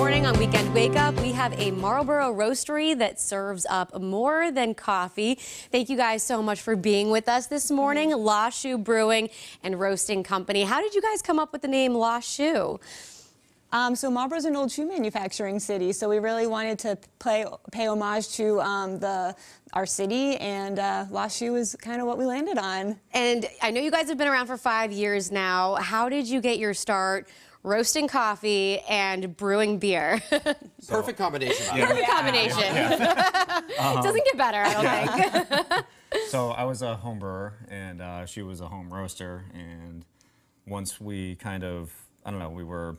morning on Weekend Wake Up, we have a Marlboro roastery that serves up more than coffee. Thank you guys so much for being with us this morning. Lost Shoe Brewing and Roasting Company. How did you guys come up with the name Lost Shoe? Um, so Marlboro's an old shoe manufacturing city, so we really wanted to play, pay homage to um, the our city, and uh, Lost Shoe is kind of what we landed on. And I know you guys have been around for five years now. How did you get your start roasting coffee and brewing beer? Perfect combination. by the way. Perfect combination. it doesn't get better, I don't think. So I was a home brewer, and uh, she was a home roaster. And once we kind of, I don't know, we were,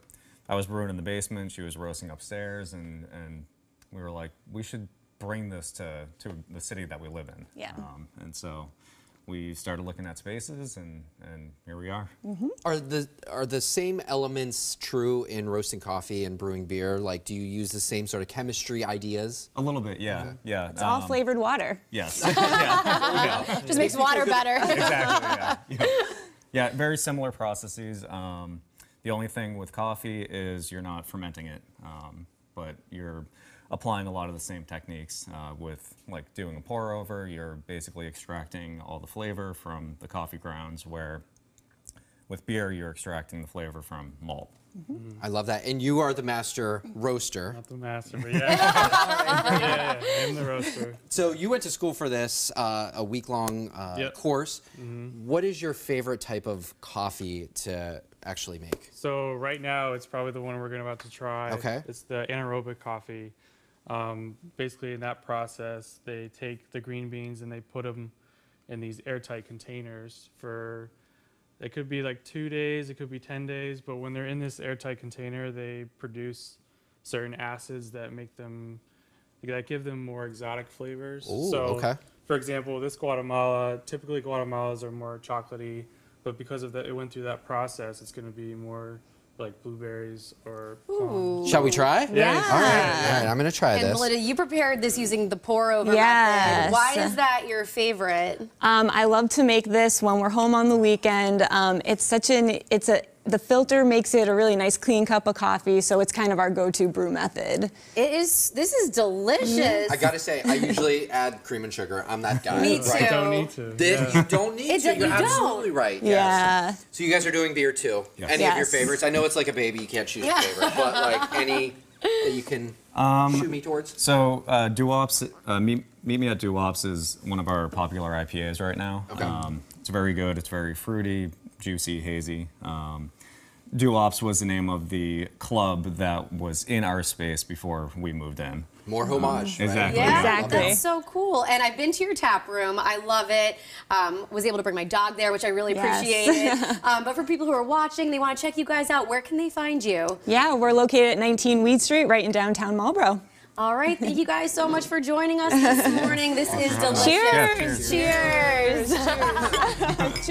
I was brewing in the basement, she was roasting upstairs, and and we were like, we should bring this to to the city that we live in. Yeah. Um, and so we started looking at spaces, and and here we are. Are the are the same elements true in roasting coffee and brewing beer? Like, do you use the same sort of chemistry ideas? A little bit, yeah, yeah. It's all um, flavored water. Yes. yeah. yeah. Just makes water better. exactly. Yeah. yeah. Yeah, Very similar processes. Um, the only thing with coffee is you're not fermenting it, um, but you're applying a lot of the same techniques uh, with like doing a pour over. You're basically extracting all the flavor from the coffee grounds, where with beer you're extracting the flavor from malt. I love that. And you are the master roaster. Not the master, but yeah. yeah, yeah, I'm the roaster. So you went to school for this, uh, a week long uh, Yep. course. What is your favorite type of coffee to actually make? So right now, it's probably the one we're gonna about to try. Okay. It's the anaerobic coffee. Um, basically, in that process, they take the green beans and they put them in these airtight containers for. It could be like two days, it could be ten days, but when they're in this airtight container, they produce certain acids that make them that give them more exotic flavors. Ooh, so, okay. for example, this Guatemala, typically Guatemalas are more chocolatey, but because of that, it went through that process, it's going to be more like blueberries or plums. Shall we try? Yeah. All right. All right. I'm going to try And this. Melinda, you prepared this using the pour over Yes. method. Why is that your favorite? Um, I love to make this when we're home on the weekend. Um, it's such an it's a the filter makes it a really nice clean cup of coffee, so it's kind of our go-to brew method. It is. This is delicious. I got to say, I usually add cream and sugar. I'm that guy. Me right? too. Don't need to. Then yeah. you don't need It to. don't- You're you don't. absolutely right. Yeah. Yes. So you guys are doing beer too. Yes. Any of your Yes. favorites? I know it's like a baby, you can't choose a favorite, but like any that you can shoot me towards. So uh, Duops, uh, meet, meet Me at Duops is one of our popular IPAs right now. Okay. Um, it's very good. It's very fruity, juicy, hazy. Um, Duops was the name of the club that was in our space before we moved in. More homage. right? Exactly. Yeah, Exactly. that's so cool. And I've been to your tap room. I love it. Um, was able to bring my dog there, which I really Yes. appreciated. um, but for people who are watching, they want to check you guys out. Where can they find you? Yeah, we're located at 19 Weed Street, right in downtown Marlboro. All right. Thank you guys so much for joining us this morning. This is delicious. Cheers. Cheers.